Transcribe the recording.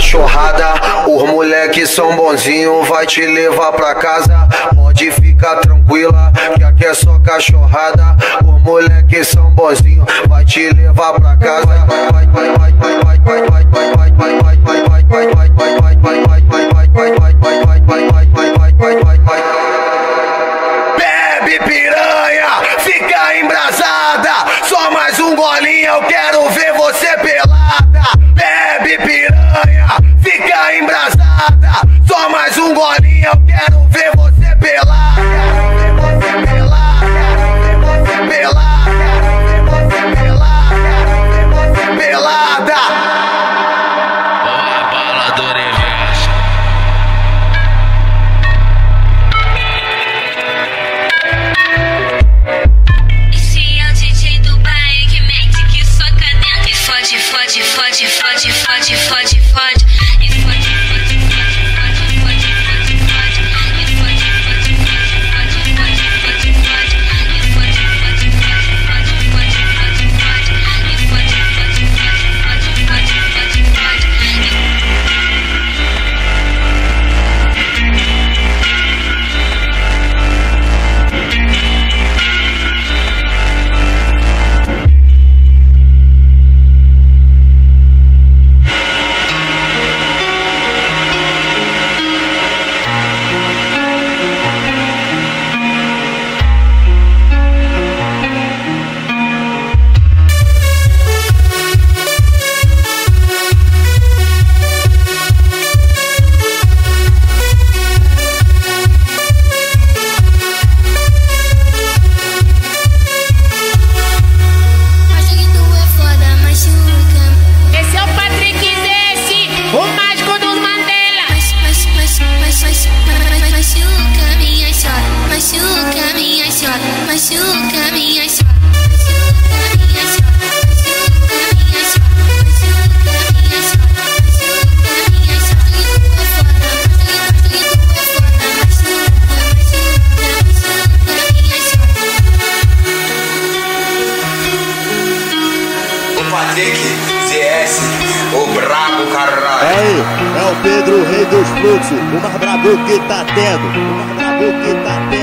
cachorrada. Os moleques são bonzinhos, vai te levar pra casa. Pode ficar tranquila, que aqui é só cachorrada. Os moleques são bonzinhos, vai te levar pra casa. Vai, vai, vai, vai, vai, vai, vai, vai, vai, vai, vai, vai, vai, vai, vai. Bebe piranha, fica embrasada. Só mais um golinho, eu quero ver embrasada. Só mais um golinho, eu quero ver você pelada. Quero ver você pelada. Quero ver você pelada. Quero pelada. Quero ver você pelada. Ó a bala do universo. Esse é o DJ do que mete que soca dentro e fode, fode, fode, fode, fode, fode, fode, ZS, o brabo caralho. Aí, é o Pedro, rei dos fluxos, o mais brabo que tá tendo, o mais brabo que tá tendo.